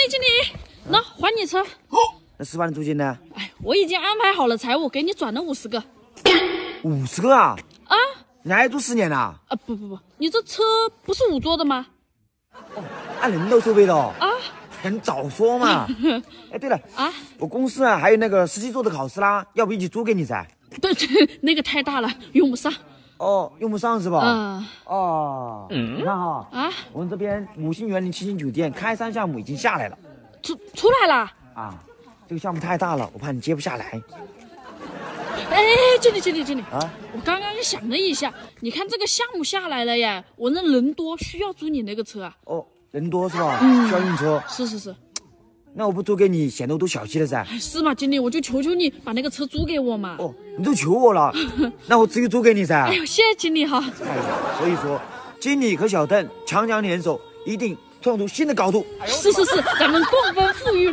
理经理，那还你车。那十万的租金呢？哎，我已经安排好了财务，给你转了五十个。五十个啊？啊？你还要租十年呐？啊不不不，你这车不是五座的吗？哦，按人头收费的哦。啊？很早说嘛。哎，对了啊，我公司啊还有那个司机座的考试啦，要不一起租给你噻？对 对，那个太大了，用不上。哦，用不上是吧？嗯。哦。你看哈啊，我们这边五星园林七星酒店开山项目已经下来了。出出来了？啊，这个项目太大了，我怕你接不下来。哎，经理，经理，经理啊！我刚刚想了一下，你看这个项目下来了耶，我那人多，需要租你那个车啊。哦，人多是吧？嗯，需要用车。是是是。那我不租给你，显得我多小气了噻。是嘛，经理，我就求求你把那个车租给我嘛。哦，你都求我了，那我只有租给你噻。哎呦，谢谢经理哈。哎呀，所以说，经理和小邓强强联手，一定创出新的高度。是是是，咱们共奔富裕。